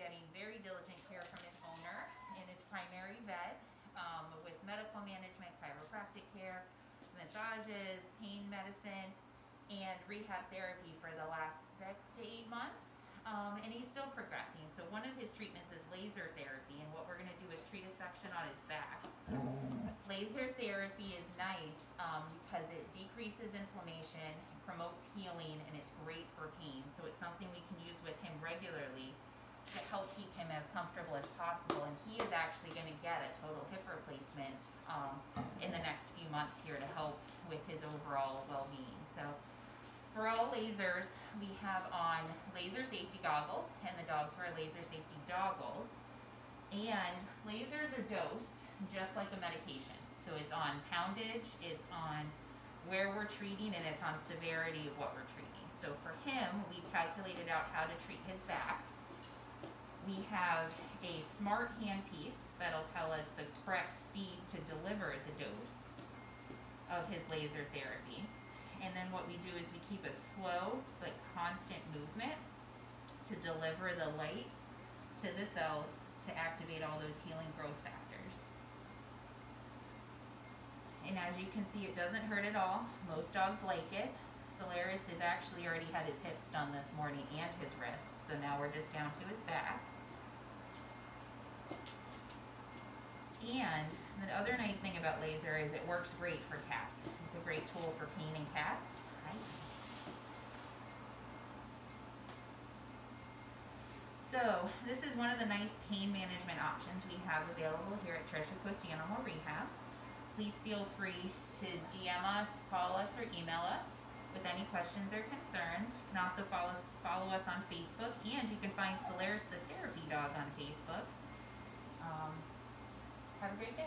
getting very diligent care from his owner and his primary vet um, with medical management, chiropractic care, massages, pain medicine, and rehab therapy for the last six to eight months. Um, and he's still progressing. So one of his treatments is laser therapy, and what we're going to do is treat a section on his back. Laser therapy is nice um, because it decreases inflammation, promotes healing, and it's great for pain. So it's something we can use with him keep him as comfortable as possible. And he is actually going to get a total hip replacement um, in the next few months here to help with his overall well-being. So for all lasers, we have on laser safety goggles, and the dogs wear laser safety doggles. And lasers are dosed just like a medication. So it's on poundage, it's on where we're treating, and it's on severity of what we're treating. So for him, we calculated out how to treat his back. We have a smart handpiece that'll tell us the correct speed to deliver the dose of his laser therapy. And then what we do is we keep a slow but constant movement to deliver the light to the cells to activate all those healing growth factors. And as you can see, it doesn't hurt at all. Most dogs like it. Solaris has actually already had his hips done this morning and his wrists. Now we're just down to his back. And the other nice thing about laser is it works great for cats. It's a great tool for pain in cats. So this is one of the nice pain management options we have available here at Treasure Coast Animal Rehab. Please feel free to DM us, call us, or email us with any questions or concerns. You can also follow, follow us on Facebook, and you can find Solaris the Therapy Dog on Facebook. Um, have a great day.